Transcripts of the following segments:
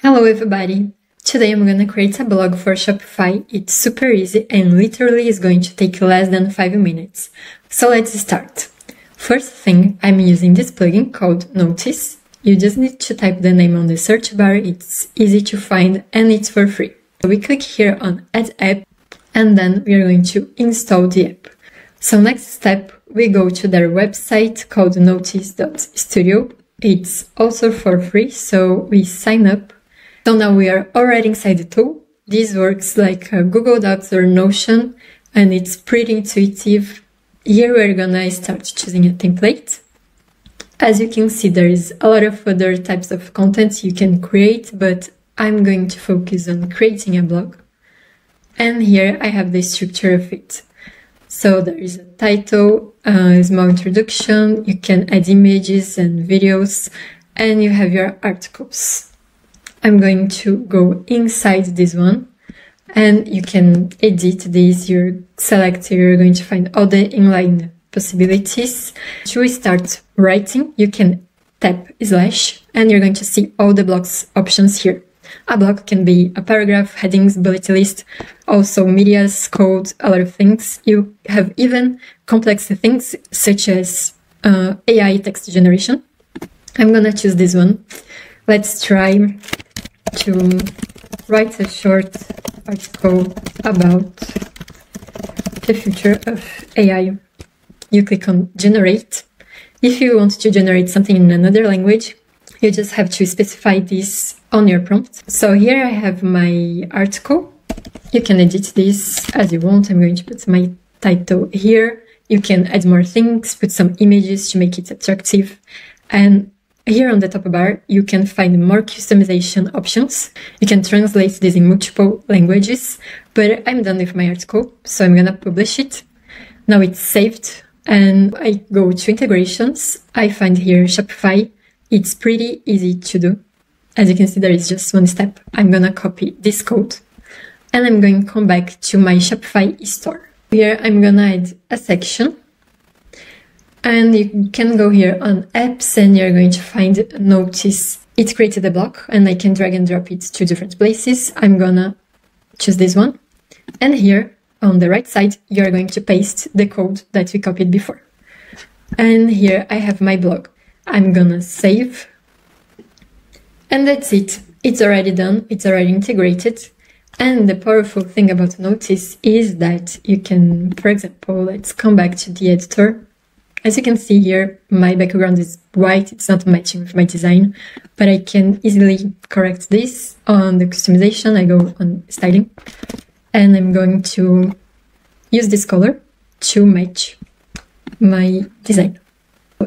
Hello everybody! Today I'm gonna create a blog for Shopify. It's super easy and literally is going to take less than 5 minutes. So let's start. First thing, I'm using this plugin called Notice. You just need to type the name on the search bar, it's easy to find and it's for free. So we click here on Add App and then we are going to install the app. So next step, we go to their website called notice.studio. It's also for free, so we sign up so now we are already inside the tool. This works like Google Docs or Notion, and it's pretty intuitive. Here we're gonna start choosing a template. As you can see, there is a lot of other types of content you can create, but I'm going to focus on creating a blog. And here I have the structure of it. So there is a title, a small introduction, you can add images and videos, and you have your articles. I'm going to go inside this one and you can edit this. You select, you're going to find all the inline possibilities. To start writing, you can tap slash and you're going to see all the blocks options here. A block can be a paragraph, headings, bullet list, also medias, code, of things. You have even complex things such as uh, AI text generation. I'm gonna choose this one. Let's try to write a short article about the future of AI. You click on generate. If you want to generate something in another language, you just have to specify this on your prompt. So here I have my article. You can edit this as you want. I'm going to put my title here. You can add more things, put some images to make it attractive. And here on the top bar, you can find more customization options. You can translate this in multiple languages, but I'm done with my article, so I'm gonna publish it. Now it's saved and I go to integrations. I find here Shopify. It's pretty easy to do. As you can see, there is just one step. I'm gonna copy this code and I'm going to come back to my Shopify store. Here, I'm gonna add a section and you can go here on apps and you're going to find notice. It created a block and I can drag and drop it to different places. I'm gonna choose this one. And here on the right side, you're going to paste the code that we copied before. And here I have my blog. I'm gonna save. And that's it. It's already done. It's already integrated. And the powerful thing about Notice is that you can, for example, let's come back to the editor as you can see here, my background is white. It's not matching with my design, but I can easily correct this on the customization. I go on styling and I'm going to use this color to match my design.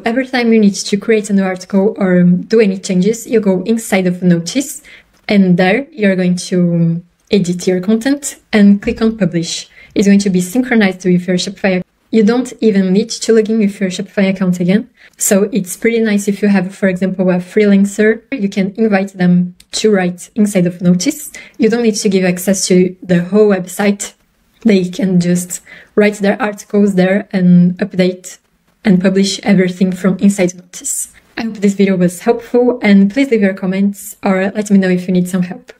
Every time you need to create a new article or do any changes, you go inside of Notice and there you're going to edit your content and click on publish. It's going to be synchronized with your Shopify you don't even need to log in with your Shopify account again. So it's pretty nice if you have, for example, a freelancer, you can invite them to write inside of Notice. You don't need to give access to the whole website. They can just write their articles there and update and publish everything from inside Notice. I hope this video was helpful and please leave your comments or let me know if you need some help.